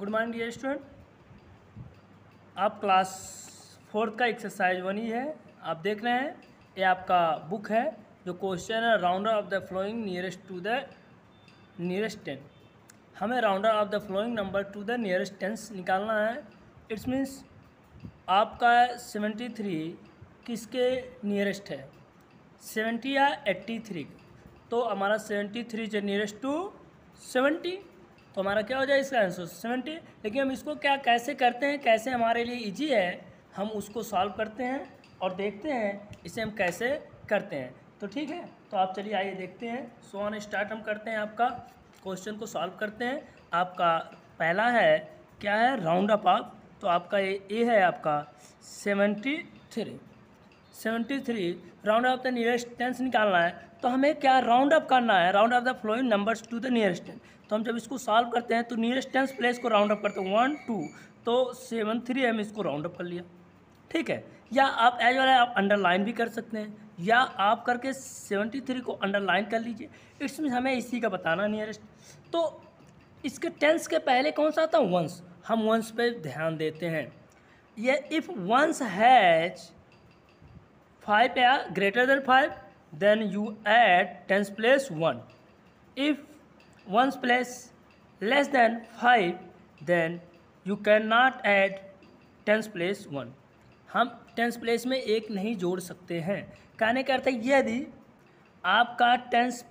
Good morning dear student. आप class fourth का exercise one ही है। आप देख रहे हैं, ये आपका बुक है, जो क्वेश्चन है rounder off the following nearest to the nearest ten हमें rounder off the following number to the nearest tens निकालना है। इट्स मीन्स आपका सेवेंटी थ्री किसके नियरेस्ट है? सेवेंटी या एट्टी थ्री तो हमारा सेवेंटी थ्री जो नियरेस्ट टू सेवेंटी तो हमारा क्या हो जाए इसका आंसर सेवेंटी लेकिन हम इसको क्या, कैसे करते हैं, कैसे हमारे लिए इजी है, हम उसको सॉल्व करते हैं और देखते हैं इसे हम कैसे करते हैं। तो ठीक है तो आप चलिए आइए देखते हैं। सो ऑन स्टार्ट हम करते हैं आपका क्वेश्चन को सॉल्व करते हैं। आपका पहला है, क्या है? राउंड अप आप। तो आपका ये ए है आपका seventy three seventy three round off the nearest tens निकालना है। तो हमें क्या राउंड अप करना है? Round off the following numbers to the nearest tens तो हम जब इसको सॉल्व करते हैं तो नियरेस्ट टेंस प्लेस को राउंड अप करते हैं। वन टू तो सेवन थ्री हम इसको राउंड अप कर लिया। ठीक है? या आप एज वाला आप अंडरलाइन भी कर सकते हैं, या आप करके सेवेंटी थ्री को अंडरलाइन कर लीजिए। इट्स मीन हमें इसी का बताना नियरेस्ट तो इसके टेंस के पहले कौन सा आता है वंस हम वंस पे ध्यान देते हैं। ये इफ़ वंस हैज़ फाइव या greater than five then you add tens place one if place less than five then you can not add tens place one हम टेंस प्लेस में एक नहीं जोड़ सकते हैं। कहने का अर्थ है, यदि आपका टेंस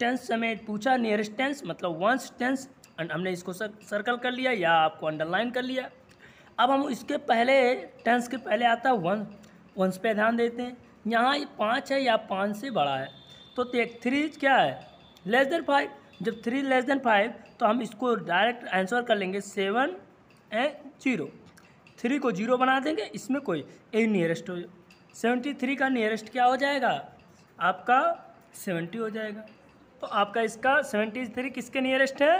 टेंस में पूछा नियरेस्ट टेंस मतलब वंस टेंस हमने इसको सर्कल कर लिया या आपको अंडरलाइन कर लिया। अब हम इसके पहले टेंस के पहले आता है वन वंस पे ध्यान देते हैं। यहाँ ये पाँच है या पाँच से बड़ा है। तो थ्री क्या है? लेस देन फाइव जब थ्री लेस देन फाइव तो हम इसको डायरेक्ट आंसर कर लेंगे सेवन एंड ज़ीरो थ्री को ज़ीरो बना देंगे, इसमें कोई ए नियरेस्ट हो सेवेंटी थ्री का नियरेस्ट क्या हो जाएगा? आपका सेवेंटी हो जाएगा। तो आपका इसका सेवेंटी थ्री किसके नियरेस्ट है?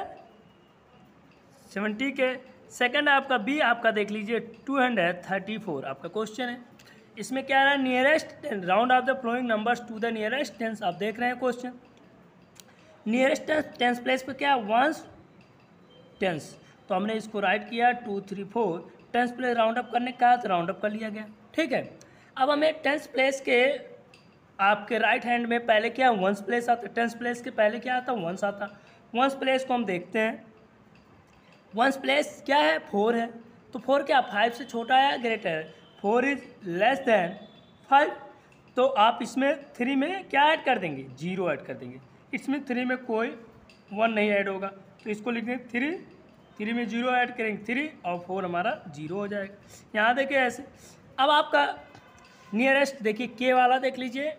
सेवेंटी के। सेकंड आपका बी आपका देख लीजिए टू हंड्रेड थर्टी फोर आपका क्वेश्चन है। इसमें क्या रहा? है nearest round off the following numbers to the nearest tens आप देख रहे हैं क्वेश्चन नियरेस्ट टेंस प्लेस पे क्या? वंस टेंस तो हमने इसको राइट किया two three four tens place round up करने का तो राउंड अप कर लिया गया। ठीक है? अब हमें टेंस प्लेस के, आपके राइट हैंड में पहले क्या? वंस प्लेस आता टेंस प्लेस के पहले क्या आता? वंस आता। वंस प्लेस को हम देखते हैं। वंस प्लेस क्या है? फोर है। तो फोर क्या? फाइव से छोटा है ग्रेटर है four is less than five तो आप इसमें थ्री में क्या ऐड कर देंगे? ज़ीरो ऐड कर देंगे। इसमें थ्री में कोई वन नहीं ऐड होगा। तो इसको लिख देंगे थ्री थ्री में ज़ीरो ऐड करेंगे। थ्री और फोर हमारा ज़ीरो हो जाएगा। यहाँ देखिए ऐसे। अब आपका नियरेस्ट देखिए के वाला देख लीजिए।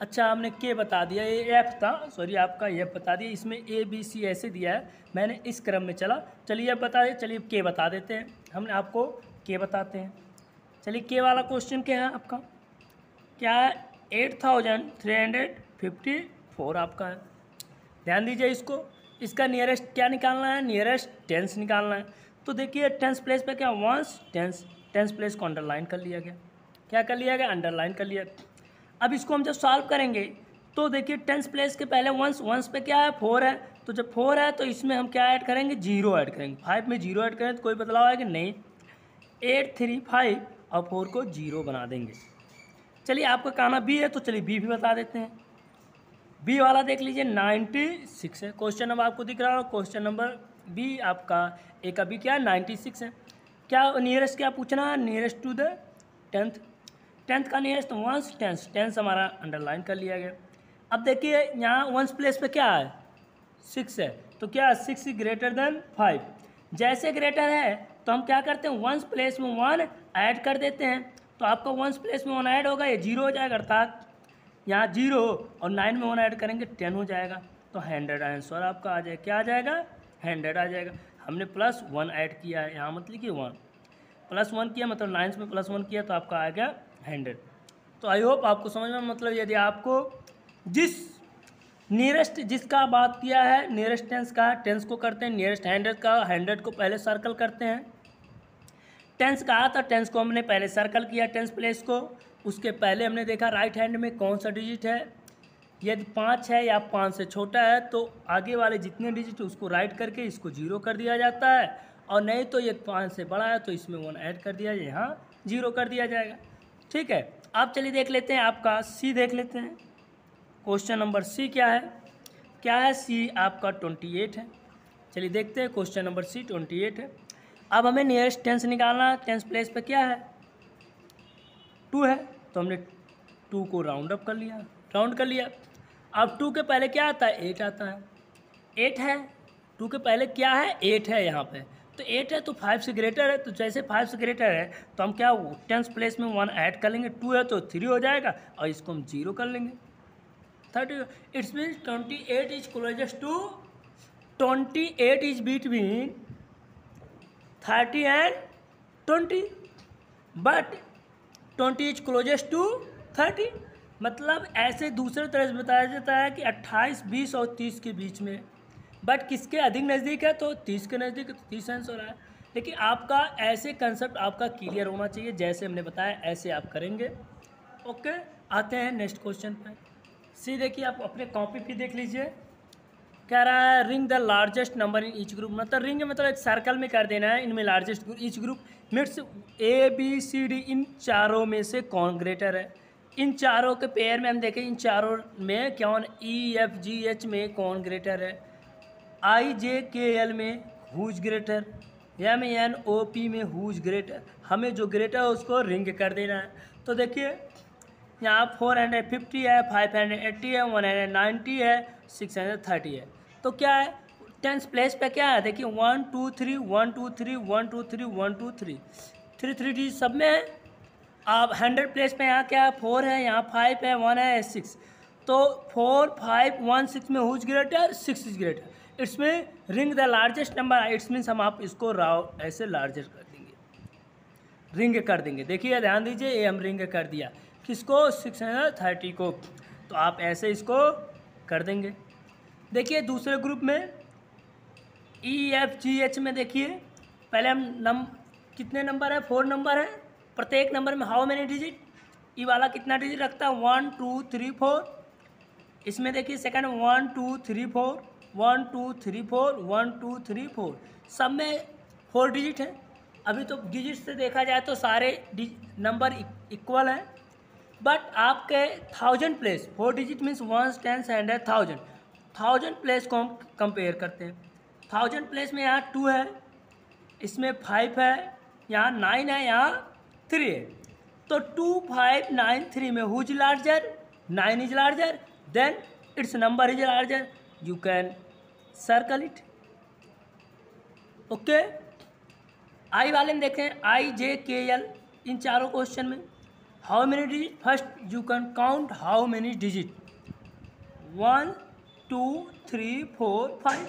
अच्छा हमने के बता दिया। ये एफ़ था। सॉरी आपका एफ़ बता दिया। इसमें ए बी सी ऐसे दिया है। मैंने इस क्रम में चला। चलिए अब बता दिए चलिए के बता देते हैं। हमने आपको के बताते हैं। चलिए के वाला क्वेश्चन क्या है आपका? क्या है? Eight thousand three hundred fifty four आपका है। ध्यान दीजिए इसको। इसका नियरेस्ट क्या निकालना है? नियरेस्ट टेंस निकालना है। तो देखिए टेंस प्लेस पे क्या वंस टेंस टेंस प्लेस को अंडरलाइन कर लिया गया। क्या कर लिया गया? अंडरलाइन कर लिया अब इसको हम जब सॉल्व करेंगे तो देखिए टेंस प्लेस के पहले वंस वंस पे क्या है? फोर है। तो जब फोर है तो इसमें हम क्या ऐड करेंगे? ज़ीरो ऐड करेंगे। फाइव में ज़ीरो ऐड करें तो कोई बदलाव आएगा? नहीं। एट थ्री फाइव और फोर को ज़ीरो बना देंगे। चलिए, आपका कहना बी है तो चलिए बी भी बता देते हैं। बी वाला देख लीजिए नाइन्टी सिक्स है। क्वेश्चन नंबर आपको दिख रहा है क्वेश्चन नंबर बी आपका ए का बी क्या है? नाइन्टी सिक्स है। क्या नियरेस्ट क्या पूछना है? Nearest to the tenth tenth का नियरेस्ट वंस टेंस टेंस हमारा अंडरलाइन कर लिया गया। अब देखिए, यहाँ वंस प्लेस पे क्या है? सिक्स है। तो क्या सिक्स ग्रेटर देन फाइव जैसे ग्रेटर है तो हम क्या करते हैं? वंस प्लेस में वन ऐड कर देते हैं। तो आपका वंस प्लेस में वन ऐड होगा, ये ज़ीरो हो जाएगा, अर्थात यहाँ ज़ीरो और नाइन में वन ऐड करेंगे, टेन हो जाएगा। तो हंड्रेड आंसर आपका आ जाएगा क्या आ जाएगा? हंड्रेड आ जाएगा। हमने प्लस वन ऐड किया है, यहाँ मतलब कि वन। प्लस वन किया मतलब नाइन्स में प्लस वन किया तो आपका आ गया हंड्रेड। तो आई होप आपको समझ में मतलब यदि आपको जिस नियरेस्ट जिसका बात किया है नियरेस्ट टेंस का टेंस को करते हैं नियरेस्ट हंड्रेड का हंड्रेड को पहले सर्कल करते हैं। टेंस कहा था टेंस को हमने पहले सर्कल किया टेंस प्लेस को। उसके पहले हमने देखा राइट हैंड में कौन सा डिजिट है? यदि पाँच है या पाँच से छोटा है तो आगे वाले जितने डिजिट उसको राइट करके इसको ज़ीरो कर दिया जाता है। और नहीं तो ये पाँच से बड़ा है तो इसमें वन ऐड कर दिया जाए यहाँ ज़ीरो कर दिया जाएगा। ठीक है आप चलिए देख लेते हैं आपका सी देख लेते हैं। क्वेश्चन नंबर सी क्या है? क्या है? सी आपका ट्वेंटी एट है। चलिए देखते हैं question number C twenty eight है। अब हमें नियरेस्ट टेंस निकालना टेंस प्लेस पर क्या है? टू है तो हमने टू को राउंड अप कर लिया राउंड कर लिया। अब टू के पहले क्या आता है? एट आता है। एट है, टू के पहले क्या है? एट है यहाँ पे। तो एट है तो फाइव से ग्रेटर है तो जैसे फाइव से ग्रेटर है तो हम क्या टेंस प्लेस में वन ऐड कर लेंगे। टू है तो थ्री हो जाएगा, और इसको हम ज़ीरो कर लेंगे। Thirty it's mean twenty eight is closest to twenty eight is between thirty and twenty but twenty is closest to thirty. मतलब ऐसे दूसरे तरह से बताया जाता है कि अट्ठाईस, बीस और तीस के बीच में। बट किसके अधिक नज़दीक है? तो तीस के नज़दीक तो तीस हो रहा है। लेकिन आपका ऐसे कंसेप्ट आपका क्लियर होना चाहिए, जैसे हमने बताया, ऐसे आप करेंगे। ओके आते हैं नेक्स्ट क्वेश्चन पर सी देखिए आप अपने कॉपी भी देख लीजिए। कह रहा है ring the largest number in each group मतलब रिंग मतलब एक सर्कल में कर देना है, इनमें लार्जेस्ट ईच ग्रुप मिट्स ए बी सी डी इन चारों में से कौन ग्रेटर है? इन चारों के पेयर में हम देखें, इन चारों में कौन ई एफ़ जी एच में कौन ग्रेटर है? आई जे के एल में whose greater M N O P में हुज ग्रेटर हमें जो ग्रेटर है उसको रिंग कर देना है। तो देखिए, यहाँ फोर हंड्रेड फिफ्टी है फाइव हंड्रेड एट्टी है वन हंड्रेड नाइन्टी है सिक्स हंड्रेड थर्टी है। तो क्या है? टेंस प्लेस पे क्या है? देखिए, one, two, three, one, two, three, one, two, three, one, two, three. Three three D सब में आप हंड्रेड प्लेस पे यहाँ क्या है? फोर है, यहाँ फाइव है, वन है, सिक्स। तो फोर, फाइव, वन, सिक्स में whose greater, six is greater. It's में ring the largest number it's means हम आप इसको राव ऐसे लार्जेस्ट कर देंगे। रिंग कर देंगे। देखिए, ध्यान दीजिए, ये हम रिंग कर दिया। किसको? सिक्स हंड्रेड थर्टी को। तो आप ऐसे इसको कर देंगे। देखिए, दूसरे ग्रुप में ई एफ़ जी एच में देखिए, पहले हम नम कितने नंबर है? फोर नंबर है। प्रत्येक नंबर में हाउ मेनी डिजिट ई वाला कितना डिजिट रखता है? वन टू थ्री फोर इसमें देखिए second one two three four one two three four one two three four सब में फोर डिजिट है। अभी तो डिजिट से देखा जाए तो सारे नंबर इक्वल हैं। बट आपके thousand place four digit means one tens hundred thousand thousand place को हम कंपेयर करते हैं। थाउज़ेंड प्लेस में यहाँ टू है, इसमें फाइव है, यहाँ नाइन है, यहाँ थ्री है। तो टू, फाइव, नाइन, थ्री में whose larger nine is larger than it's number is larger you can circle it okay I वाले में देखें आई जे के एल इन चारों क्वेश्चन में। How many digit first you can count how many digit one two three four five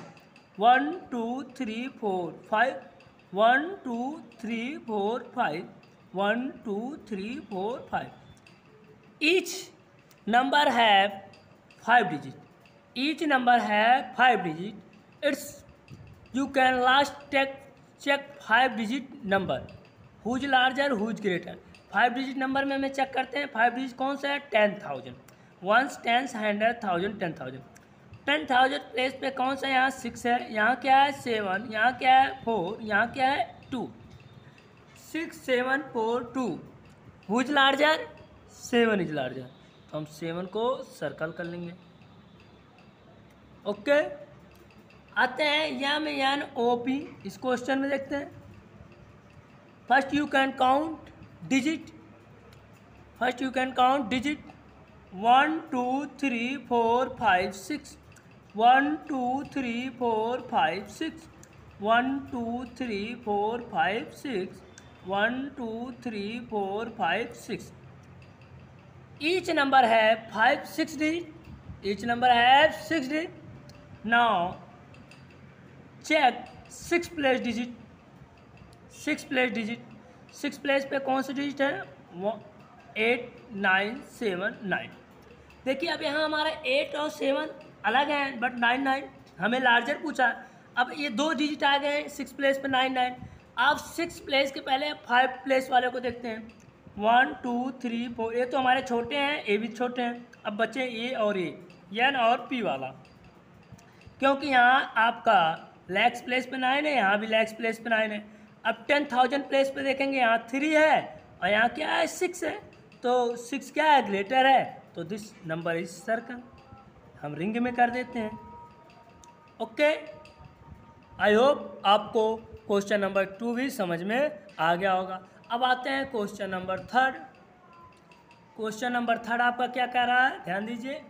one two three four five, one two three four five, one two three four five. Each number है five digit each number है five digit it's you can last take check five digit number whose larger whose greater five digit number में हमें check करते हैं। Five digit कौन सा है? Ten thousand ones tens hundred thousand ten thousand ten thousand place पे कौन सा यहाँ सिक्स है? यहाँ क्या है? सेवन यहाँ क्या है? फोर यहाँ क्या है? Two six seven four two whose larger seven is larger तो हम सेवन को सर्कल कर लेंगे। ओके आते हैं यम एन ओ पी इस क्वेश्चन में देखते हैं। First you can count digit first you can count digit one two three four five six one two three four five six, one two three four five six, one two three four five six. Each number है five six digit each number है six digit now check six place digit six place digit six place पे कौन सी digit है? Eight nine seven nine देखिए, अब यहाँ हमारा eight और सेवन अलग हैं बट नाइन नाइन हमें लार्जर पूछा। अब ये दो डिजिट आ गए सिक्स प्लेस पे नाइन नाइन आप सिक्स प्लेस के पहले फाइव प्लेस वाले को देखते हैं। वन टू थ्री फोर ये तो हमारे छोटे हैं ए भी छोटे हैं। अब बचे ए और ए एन और पी वाला। क्योंकि यहाँ आपका लैक्स प्लेस पे नाइन है, यहाँ भी लैक्स प्लेस पे नाइन है। अब टेन थाउज़ेंड प्लेस पे देखेंगे, यहाँ थ्री है और यहाँ क्या है सिक्स है। तो सिक्स क्या है ग्रेटर है। तो दिस नंबर इज़ सर्कल हम रिंग में कर देते हैं। ओके। आई होप आपको क्वेश्चन नंबर टू भी समझ में आ गया होगा। अब आते हैं question number third question number third आपका क्या कह रहा है? ध्यान दीजिए।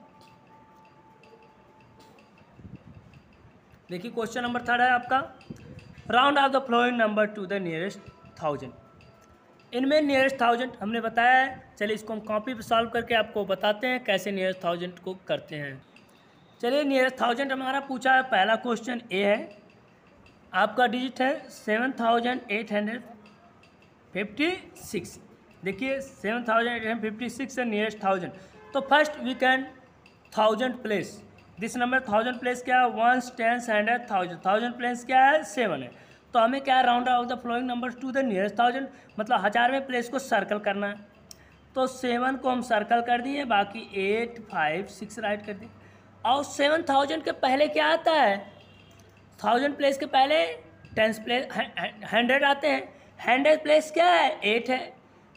देखिए क्वेश्चन नंबर थर्ड है आपका। Round off the following number to the nearest thousand इनमें नियरेस्ट थाउज़ेंड हमने बताया है। चलिए इसको हम कॉपी पे सॉल्व करके आपको बताते हैं कैसे नियरेस्ट थाउज़ेंड को करते हैं। चलिए नियरेस्ट थाउज़ेंड हमारा पूछा है, पहला क्वेश्चन ए है। आपका डिजिट है seven thousand eight hundred fifty six देखिए seven thousand eight hundred fifty six है नियरेस्ट थाउज़ेंड तो first we can thousand place this number thousand place क्या है? Ones tens hundred thousand thousand place क्या है? सेवन है। तो हमें क्या round off the following number to the nearest thousand मतलब हजारवें प्लेस को सर्कल करना है। तो सेवन को हम सर्कल कर दिए, बाकी एट फाइव सिक्स राइट कर दिए। और सेवन थाउज़ेंड के पहले क्या आता है? थाउज़ेंड प्लेस के पहले टेंस प्लेस हंड्रेड आते हैं। हंड्रेड प्लेस क्या है? एट है।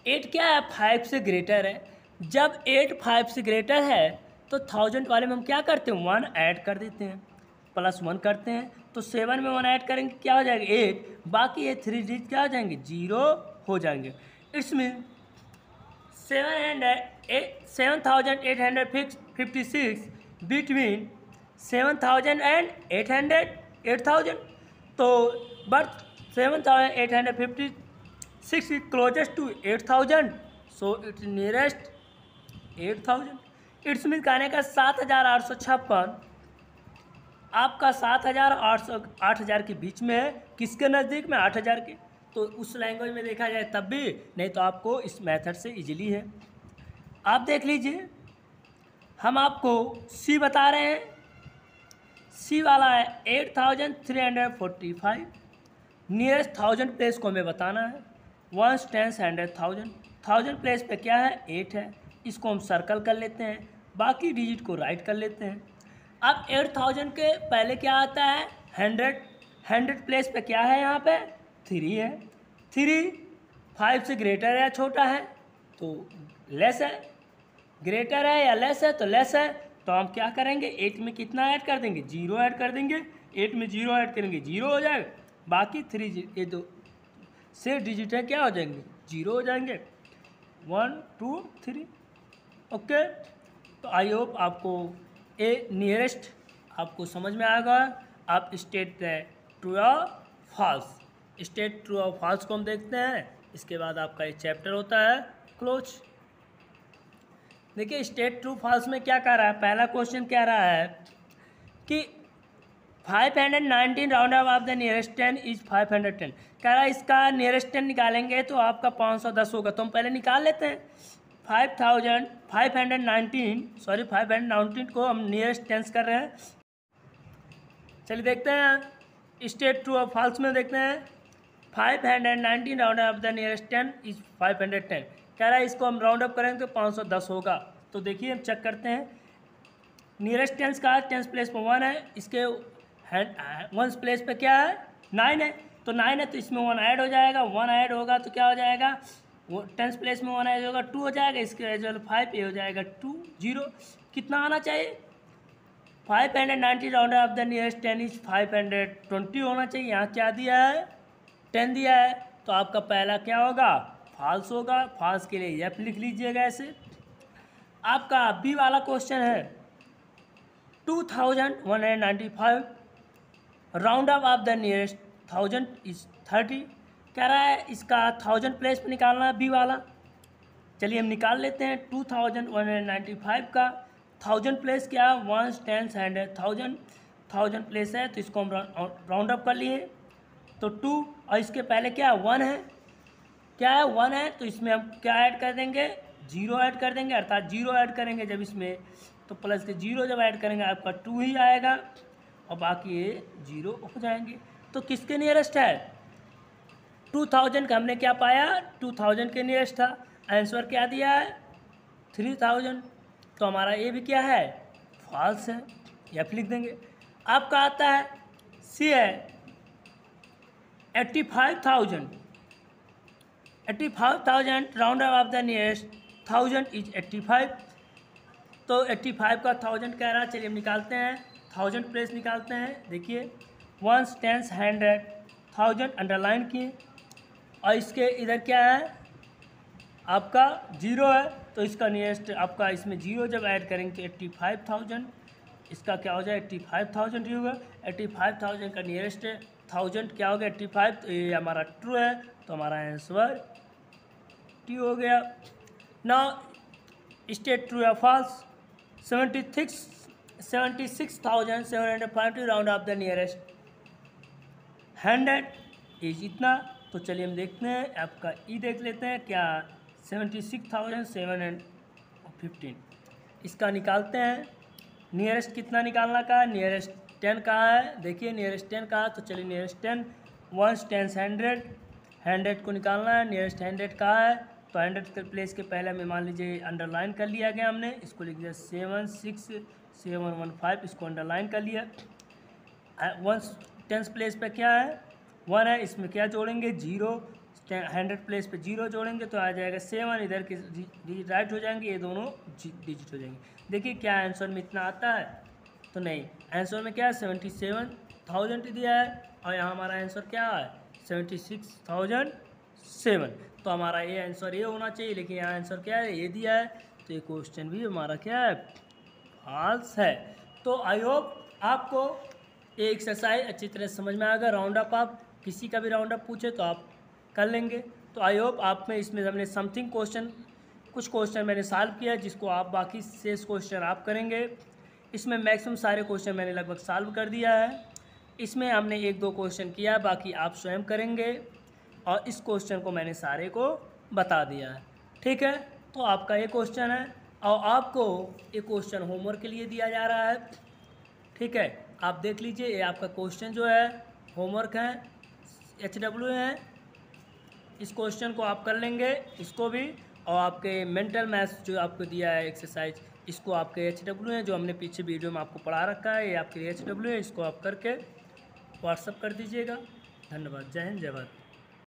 एट क्या है? फाइव से ग्रेटर है। जब एट फाइव से ग्रेटर है तो थाउज़ेंड वाले में हम क्या करते हैं? वन ऐड कर देते हैं। प्लस वन करते हैं। तो सेवन में वन ऐड करेंगे, क्या हो जाएगा? एट। बाकी ये थ्री डिजिट क्या हो जाएँगे? ज़ीरो हो जाएँगे। It's mean seven hundred eight seven thousand eight hundred six, fifty six between seven thousand and eight hundred eight thousand तो both seven thousand eight hundred fifty six is closest to eight thousand so it's nearest eight thousand it's mean कहने का सात हज़ार आठ सौ छप्पन। आपका सात हज़ार आठ सौ, आठ हज़ार के बीच में है। किसके नज़दीक में? आठ हज़ार के। तो उस लैंग्वेज में देखा जाए तब भी, नहीं तो आपको इस मेथड से इजीली है। आप देख लीजिए। हम आपको सी बता रहे हैं। सी वाला है eight thousand three hundred forty five nearest thousand place को हमें बताना है। Ones tens hundred thousand thousand place पे क्या है? एट है। इसको हम सर्कल कर लेते हैं। बाकी डिजिट को राइट कर लेते हैं। अब एट थाउज़ेंड के पहले क्या आता है? हंड्रेड हंड्रेड प्लेस पे क्या है यहाँ पे? थ्री है। थ्री फाइव से ग्रेटर या छोटा है? तो लेस है। ग्रेटर है या लेस है तो लेस है तो हम क्या करेंगे? एट में कितना ऐड कर देंगे? ज़ीरो ऐड कर देंगे। एट में ज़ीरो ऐड करेंगे ज़ीरो हो जाएगा। बाकी थ्री ये दो से डिजिट है, क्या हो जाएँगे? ज़ीरो हो जाएँगे। वन टू थ्री ओके तो आई होप आपको ए नियरेस्ट आपको समझ में आएगा। आप स्टेट ट्रू या फॉल्स स्टेट ट्रू और फॉल्स को हम देखते हैं। इसके बाद आपका एक चैप्टर होता है। क्लोज देखिए स्टेट ट्रू फॉल्स में क्या कह रहा है? पहला क्वेश्चन क्या रहा है कि five hundred nineteen round off the nearest ten is five hundred ten कह रहा है, इसका नियरेस्ट टेन निकालेंगे तो आपका पाँच सौ दस होगा। तो हम पहले निकाल लेते हैं। Five thousand five hundred nineteen sorry five hundred nineteen को हम नियरेस्ट टेंस कर रहे हैं। चलिए देखते हैं। स्टेट ट्रू और फॉल्स में देखते हैं। Five hundred nineteen round off the nearest ten is five hundred ten कह रहा है, इसको हम राउंड अप करेंगे तो पाँच सौ दस होगा। तो देखिए, हम चेक करते हैं। नियरेस्ट टेंस का टेंस प्लेस पर वन है। इसके वंस प्लेस पे क्या है? नाइन है। तो नाइन है तो इसमें वन ऐड हो जाएगा। वन ऐड होगा तो क्या हो जाएगा? वो टेंस प्लेस में वन ऐड होगा। टू हो जाएगा। इसके एज वेल फाइव ए हो जाएगा। टू ज़ीरो कितना आना चाहिए? Five hundred ninety round off the nearest ten is five hundred twenty होना चाहिए। यहाँ क्या दिया है? टेन दिया है। तो आपका पहला क्या होगा? फॉल्स होगा फॉल्स के लिए एफ़ लिख लीजिएगा ऐसे आपका बी वाला क्वेश्चन है। Two thousand one hundred ninety five round up off the nearest thousand is thirty कह रहा है इसका थाउज़ेंड प्लेस पे निकालना है बी वाला। चलिए हम निकाल लेते हैं two thousand one hundred ninety five का थाउज़ेंड प्लेस क्या है? One tens hundred thousand thousand place है तो इसको हम राउंड अप कर लिए। तो टू और इसके पहले क्या? वन है। क्या है? वन है तो इसमें हम क्या ऐड कर देंगे? ज़ीरो ऐड कर देंगे, अर्थात ज़ीरो ऐड करेंगे जब इसमें। तो प्लस के ज़ीरो जब ऐड करेंगे, आपका टू ही आएगा। और बाकी ये ज़ीरो हो जाएँगे। तो किसके नियरेस्ट है? टू थाउज़ेंड का हमने क्या पाया? टू थाउज़ेंड के नियरेस्ट था। आंसर क्या दिया है? थ्री थाउज़ेंड तो हमारा ये भी क्या है? फॉल्स है। या फिर लिख देंगे। आपका आता है सी है eighty five thousand eighty five thousand round off the nearest thousand is eighty five तो एट्टी फाइव का थाउज़ेंड कह रहा है, चलिए हम निकालते हैं। थाउज़ेंड प्लेस निकालते हैं। देखिए ones tens hundred thousand underline किए। और इसके इधर क्या है? आपका ज़ीरो है तो इसका नियरेस्ट आपका इसमें ज़ीरो जब ऐड करेंगे तो एट्टी फाइव थाउज़ेंड इसका क्या हो जाए? एट्टी फाइव थाउज़ेंड ही होगा। एट्टी फाइव थाउज़ेंड का नियरेस्ट थाउज़ेंड क्या हो गया? एट्टी फाइव तो ये हमारा ट्रू है तो हमारा आंसर टी हो गया। ना स्टेट ट्रू या false seventy six seventy six thousand seven hundred five round off the nearest hundred is इतना तो चलिए हम देखते हैं, आपका ई देख लेते हैं, क्या seventy six thousand seven and fifteen इसका निकालते हैं नियरेस्ट कितना निकालना का? नियरेस्ट टेन कहाँ है? देखिए नियरेस्ट टेन कहाँ तो चलिए nearest ten ones tens hundred hundred को निकालना है नियरेस्ट हंड्रेड कहाँ है? तो हंड्रेड के प्लेस के पहले हमें मान लीजिए अंडरलाइन कर लिया गया हमने, इसको लिख दिया seven six seven one five इसको अंडरलाइन कर लिया। वंस टेंस प्लेस पे क्या है? वन है, इसमें क्या जोड़ेंगे? ज़ीरो हंड्रेड प्लेस पे ज़ीरो जोड़ेंगे तो आ जाएगा सेवन इधर के राइट हो जाएँगे, ये दोनों डिजिट हो जाएँगे। देखिए क्या आंसर में इतना आता है। तो नहीं आंसर में क्या है? सेवेंटी सेवन थाउज़ेंड दिया है और यहाँ हमारा आंसर क्या है? सेवेंटी सिक्स थाउज़ेंड सेवन तो हमारा ये आंसर ये होना चाहिए, लेकिन यहाँ आंसर क्या है? ये दिया है। तो ये क्वेश्चन भी हमारा क्या है? फॉल्स है। तो आई होप आपको ये एक्सरसाइज अच्छी तरह समझ में आएगा। राउंड अप आप किसी का भी राउंड अप पूछे तो आप कर लेंगे। तो आई होप आप में इसमें हमने समथिंग क्वेश्चन कुछ क्वेश्चन मैंने सॉल्व किया जिसको आप बाकी शेष क्वेश्चन आप करेंगे। इसमें मैक्सिमम सारे क्वेश्चन मैंने लगभग सॉल्व कर दिया है। इसमें हमने एक दो क्वेश्चन किया, बाकी आप स्वयं करेंगे और इस क्वेश्चन को मैंने सारे को बता दिया है। ठीक है? तो आपका ये क्वेश्चन है और आपको ये क्वेश्चन होमवर्क के लिए दिया जा रहा है। ठीक है? आप देख लीजिए, ये आपका क्वेश्चन जो है, होमवर्क है एच डब्ल्यू है। इस क्वेश्चन को आप कर लेंगे, इसको भी और आपके मेंटल मैथ्स जो आपको दिया है, एक्सरसाइज इसको आपके एच डब्ल्यू है, जो हमने पीछे वीडियो में आपको पढ़ा रखा है, ये आपके एच डब्ल्यू है, इसको आप करके व्हाट्सअप कर दीजिएगा। धन्यवाद। जय हिंद, जय भारत।